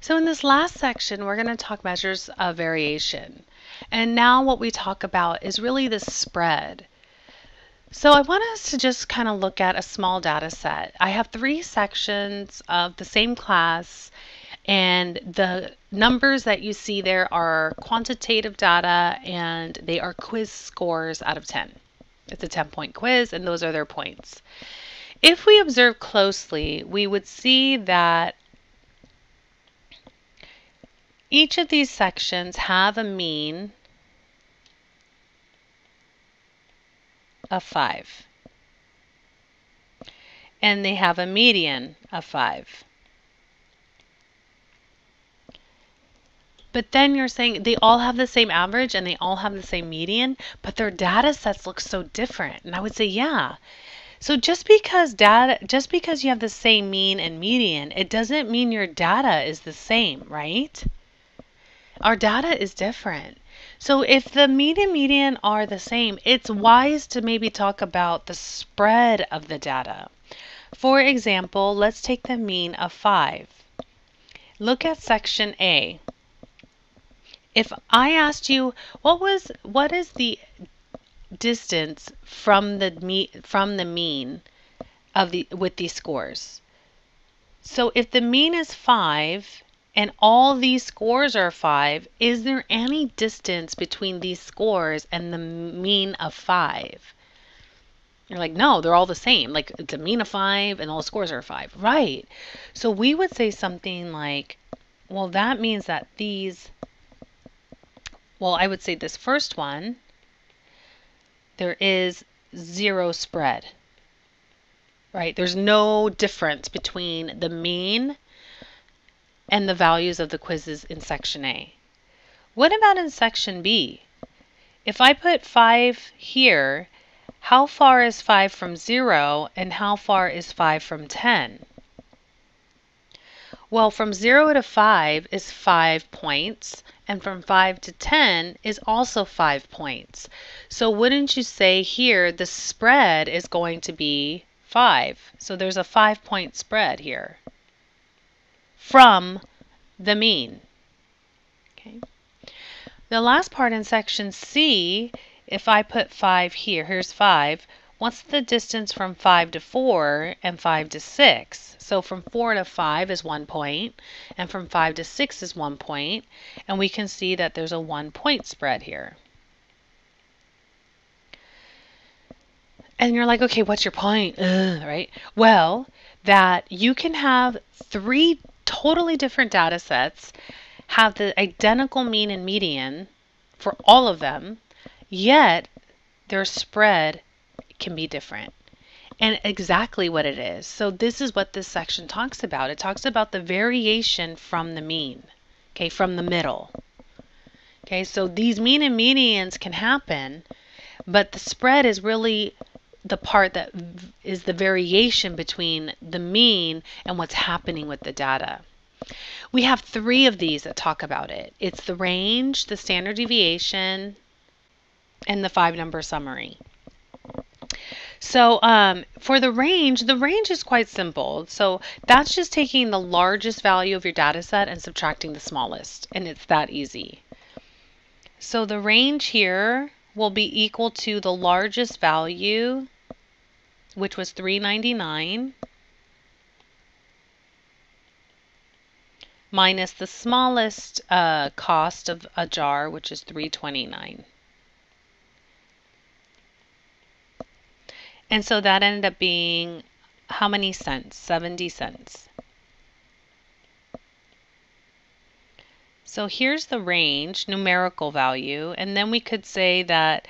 So in this last section, we're going to talk measures of variation. And now what we talk about is really the spread. So I want us to just kind of look at a small data set. I have three sections of the same class and the numbers that you see there are quantitative data and they are quiz scores out of 10. It's a 10 point quiz and those are their points. If we observe closely, we would see that each of these sections have a mean of 5. And they have a median of 5. But then you're saying they all have the same average and they all have the same median, but their data sets look so different. And I would say, yeah. So just because data just because you have the same mean and median, it doesn't mean your data is the same, right? Our data is different. So if the mean and median are the same, it's wise to maybe talk about the spread of the data. For example, let's take the mean of 5. Look at section A. If I asked you what was what is the distance from the me, from the mean of the with these scores. So if the mean is 5 and all these scores are 5, is there any distance between these scores and the mean of 5? You're like, no, they're all the same. Like it's a mean of 5 and all scores are 5. Right. So we would say something like, well, that means that these, well, I would say this first one, there is zero spread. Right? There's no difference between the mean and the values of the quizzes in section A. What about in section B? If I put 5 here, how far is 5 from 0 and how far is 5 from 10? Well, from 0 to 5 is 5 points, and from 5 to 10 is also 5 points. So wouldn't you say here the spread is going to be 5? So there's a 5 point spread here from the mean. Okay. The last part in section C, if I put 5 here, here's 5, what's the distance from 5 to 4 and 5 to 6? So from 4 to 5 is 1 point, and from 5 to 6 is 1 point, and we can see that there's a 1 point spread here. And you're like, okay, what's your point? Ugh, right? Well, that you can have three totally different data sets, have the identical mean and median for all of them, yet their spread can be different. And exactly what it is. So this is what this section talks about. It talks about the variation from the mean, okay, from the middle. Okay, so these mean and medians can happen, but the spread is really the part that is the variation between the mean and what's happening with the data. We have three of these that talk about it. It's the range, the standard deviation, and the five number summary. So um, for the range, the range is quite simple. So that's just taking the largest value of your data set and subtracting the smallest, and it's that easy. So the range here will be equal to the largest value, which was 399, minus the smallest uh, cost of a jar, which is 329. And so that ended up being how many cents? 70 cents. So here's the range, numerical value, and then we could say that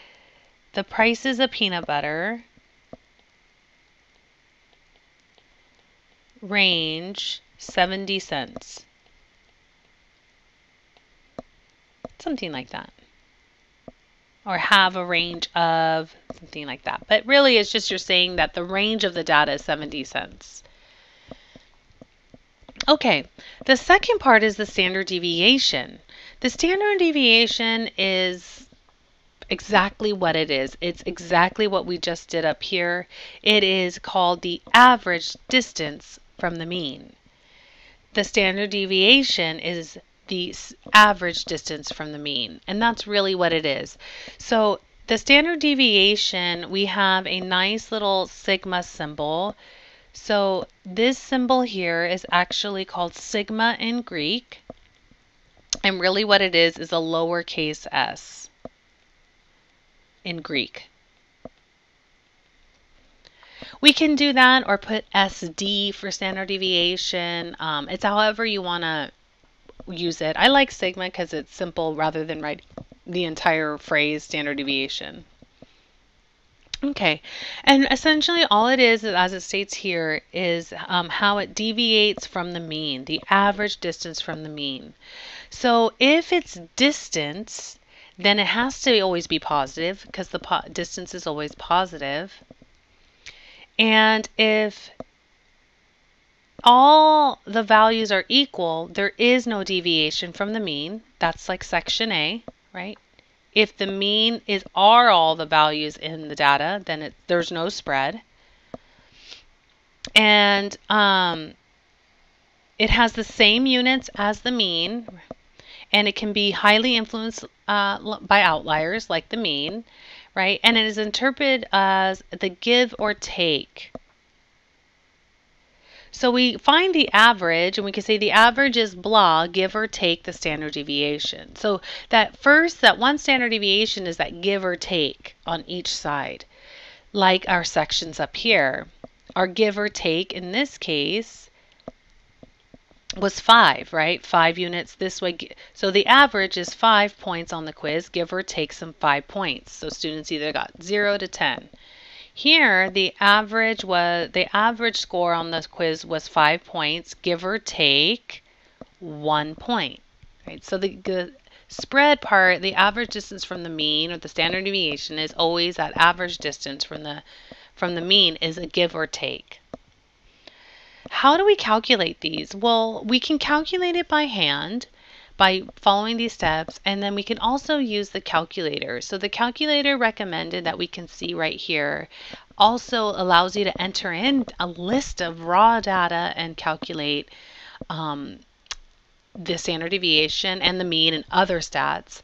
the prices of a peanut butter range 70 cents. Something like that. Or have a range of something like that. But really it's just you're saying that the range of the data is 70 cents. Okay, the second part is the standard deviation. The standard deviation is exactly what it is. It's exactly what we just did up here. It is called the average distance from the mean. the standard deviation is the average distance from the mean. And that's really what it is. So the standard deviation, we have a nice little sigma symbol. So this symbol here is actually called sigma in Greek. And really what it is is a lowercase s in Greek. We can do that or put SD for standard deviation. Um, it's however you want to use it. I like sigma because it's simple rather than write the entire phrase standard deviation. Okay, and essentially all it is, as it states here, is um, how it deviates from the mean, the average distance from the mean. So if it's distance, then it has to always be positive because the po distance is always positive. And if all the values are equal, there is no deviation from the mean. That's like section A, right? If the mean is are all the values in the data, then it, there's no spread. And um, it has the same units as the mean, and it can be highly influenced uh, by outliers like the mean right? And it is interpreted as the give or take. So we find the average, and we can say the average is blah, give or take the standard deviation. So that first, that one standard deviation is that give or take on each side, like our sections up here. Our give or take in this case was five, right? Five units this way. So the average is five points on the quiz, give or take some five points. So students either got zero to 10. Here, the average was the average score on the quiz was five points, give or take one point. Right. So the, the spread part, the average distance from the mean or the standard deviation is always that average distance from the from the mean is a give or take. How do we calculate these? Well, we can calculate it by hand by following these steps and then we can also use the calculator. So the calculator recommended that we can see right here also allows you to enter in a list of raw data and calculate um, the standard deviation and the mean and other stats.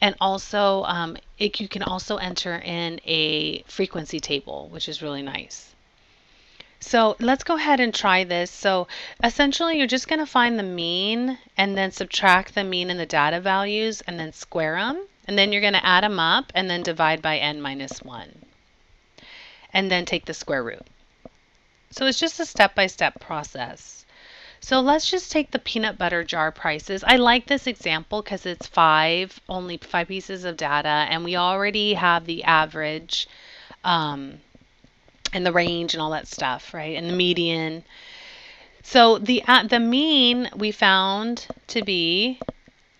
And also um, it, you can also enter in a frequency table, which is really nice. So let's go ahead and try this. So essentially you're just going to find the mean and then subtract the mean and the data values and then square them. And then you're going to add them up and then divide by n minus 1. And then take the square root. So it's just a step-by-step -step process. So let's just take the peanut butter jar prices. I like this example because it's five, only five pieces of data, and we already have the average um, and the range and all that stuff, right? And the median. So the uh, the mean we found to be,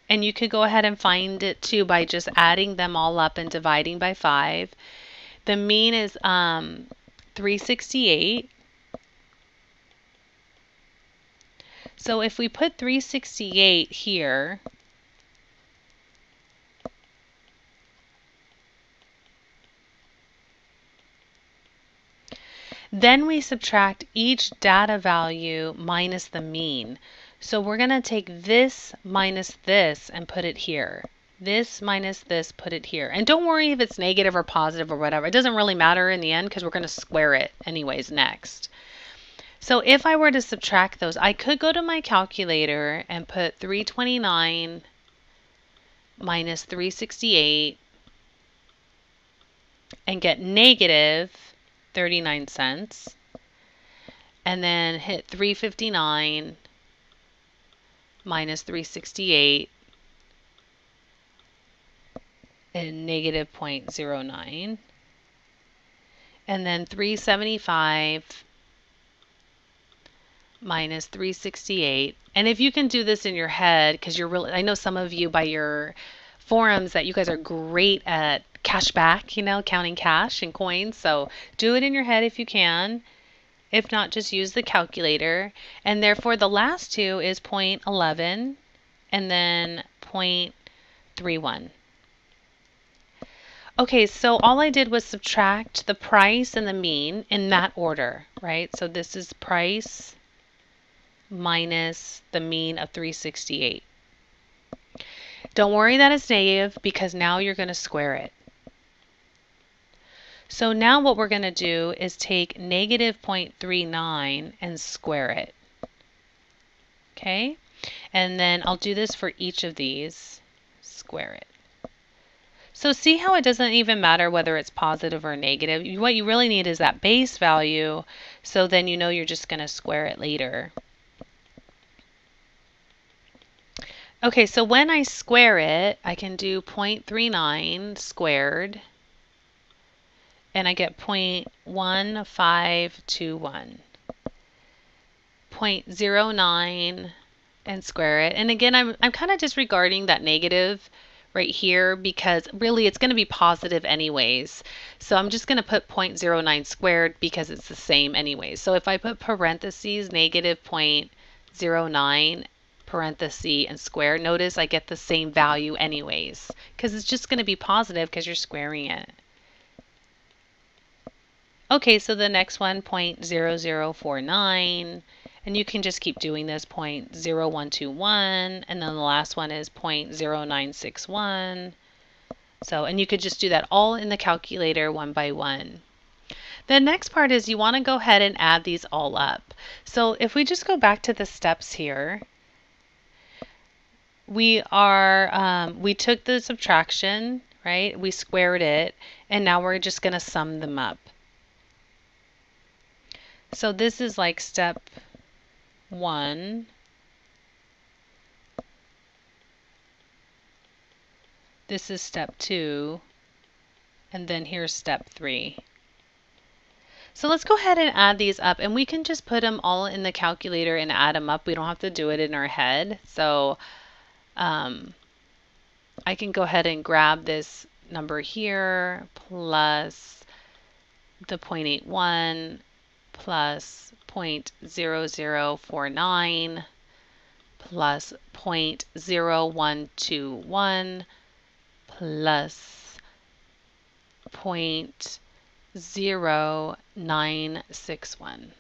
and you could go ahead and find it too by just adding them all up and dividing by 5. The mean is um, 368. So if we put 368 here, Then we subtract each data value minus the mean. So we're going to take this minus this and put it here. This minus this, put it here. And don't worry if it's negative or positive or whatever. It doesn't really matter in the end because we're going to square it anyways next. So if I were to subtract those, I could go to my calculator and put 329 minus 368 and get negative 39 cents. And then hit 359 minus 368 and negative 0.09. And then 375 minus 368. And if you can do this in your head, because you're really, I know some of you by your forums that you guys are great at cash back, you know, counting cash and coins. So do it in your head if you can. If not, just use the calculator. And therefore, the last two is 0.11 and then 0.31. Okay, so all I did was subtract the price and the mean in that order, right? So this is price minus the mean of 368. Don't worry that it's negative because now you're going to square it. So now what we're going to do is take negative 0.39 and square it. Okay? And then I'll do this for each of these. Square it. So see how it doesn't even matter whether it's positive or negative. What you really need is that base value, so then you know you're just going to square it later. Okay, so when I square it, I can do 0.39 squared, and I get 0.1521. 0.09 and square it. And again, I'm, I'm kind of disregarding that negative right here because really it's going to be positive anyways. So I'm just going to put 0.09 squared because it's the same anyways. So if I put parentheses negative 0.09 parenthesis and square, notice I get the same value anyways because it's just going to be positive because you're squaring it. Okay, so the next one, 0.0049, and you can just keep doing this 0.0121, and then the last one is 0.0961. So, and you could just do that all in the calculator one by one. The next part is you want to go ahead and add these all up. So if we just go back to the steps here, we are, um, we took the subtraction, right? We squared it, and now we're just going to sum them up. So this is like step one. This is step two. And then here's step three. So let's go ahead and add these up and we can just put them all in the calculator and add them up. We don't have to do it in our head. So um, I can go ahead and grab this number here plus the 0.81 plus 0.0049 plus 0.0121 plus 0.0961.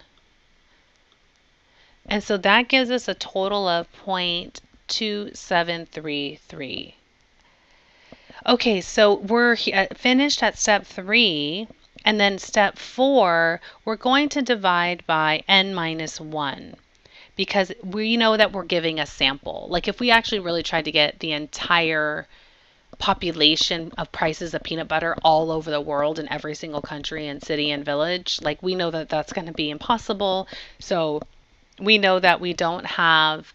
And so that gives us a total of 0.2733. Okay, so we're uh, finished at step three. And then step four, we're going to divide by n minus 1 because we know that we're giving a sample. Like if we actually really tried to get the entire population of prices of peanut butter all over the world in every single country and city and village, like we know that that's going to be impossible. So we know that we don't have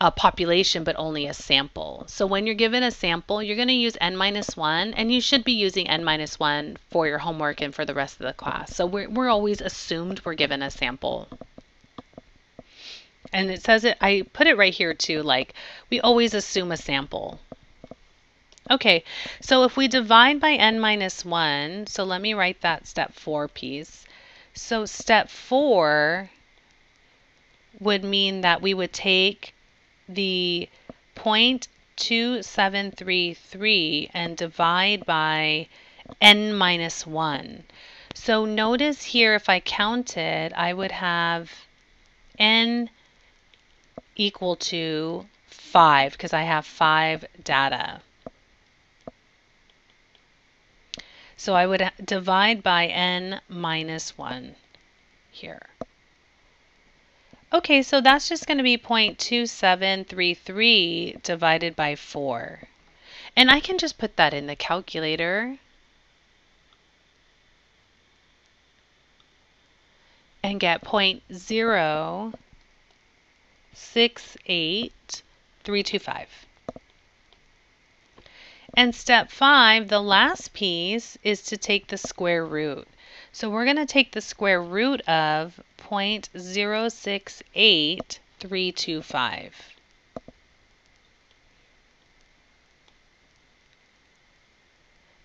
a population but only a sample. So when you're given a sample, you're going to use n minus 1 and you should be using n minus 1 for your homework and for the rest of the class. So we're, we're always assumed we're given a sample. And it says it, I put it right here too, like we always assume a sample. Okay, so if we divide by n minus 1, so let me write that step 4 piece. So step 4 would mean that we would take the 0.2733 and divide by n minus 1. So notice here if I counted, I would have n equal to 5 because I have 5 data. So I would divide by n minus 1 here. Okay, so that's just going to be 0.2733 divided by 4. And I can just put that in the calculator. And get 0.068325. And step 5, the last piece, is to take the square root. So we're going to take the square root of 0.068325.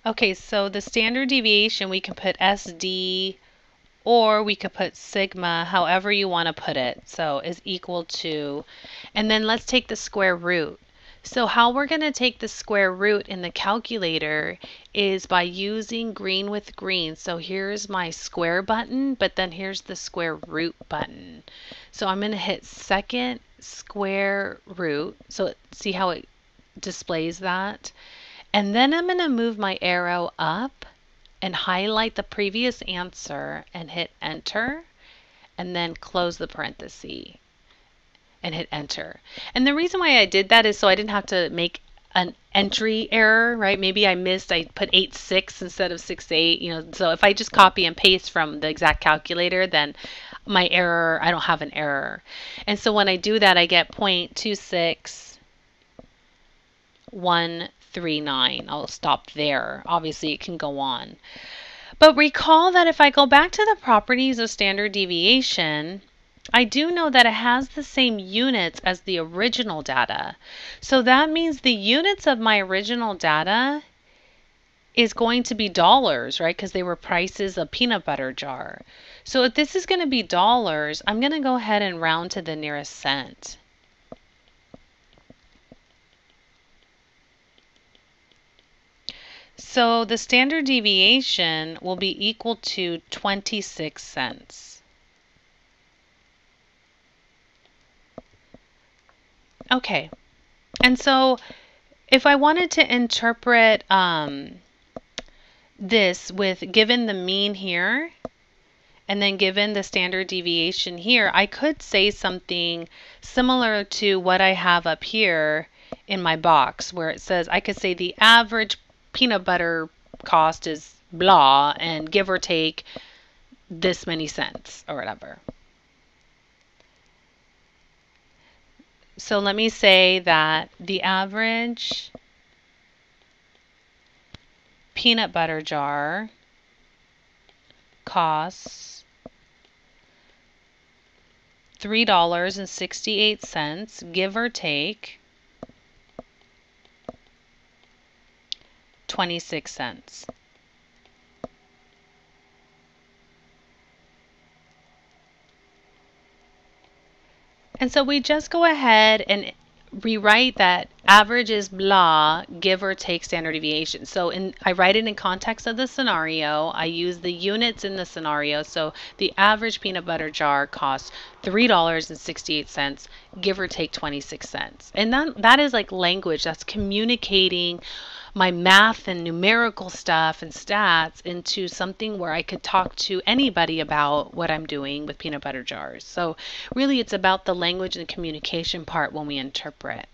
Okay, so the standard deviation, we can put SD or we could put sigma, however you want to put it. So is equal to, and then let's take the square root. So how we're going to take the square root in the calculator is by using green with green. So here's my square button, but then here's the square root button. So I'm going to hit second square root. So see how it displays that? And then I'm going to move my arrow up and highlight the previous answer and hit enter and then close the parenthesis and hit enter. And the reason why I did that is so I didn't have to make an entry error, right? Maybe I missed, I put 8 6 instead of 6 8, you know. So if I just copy and paste from the exact calculator, then my error, I don't have an error. And so when I do that, I get 0.26139. I'll stop there. Obviously, it can go on. But recall that if I go back to the properties of standard deviation, I do know that it has the same units as the original data. So that means the units of my original data is going to be dollars, right? Because they were prices of peanut butter jar. So if this is going to be dollars, I'm going to go ahead and round to the nearest cent. So the standard deviation will be equal to 26 cents. Okay, and so if I wanted to interpret um, this with given the mean here, and then given the standard deviation here, I could say something similar to what I have up here in my box where it says I could say the average peanut butter cost is blah and give or take this many cents or whatever. So let me say that the average peanut butter jar costs $3.68, give or take 26 cents. And so we just go ahead and rewrite that average is blah, give or take standard deviation. So in, I write it in context of the scenario. I use the units in the scenario. So the average peanut butter jar costs $3.68, give or take 26 cents. And that, that is like language that's communicating my math and numerical stuff and stats into something where I could talk to anybody about what I'm doing with peanut butter jars. So really it's about the language and communication part when we interpret.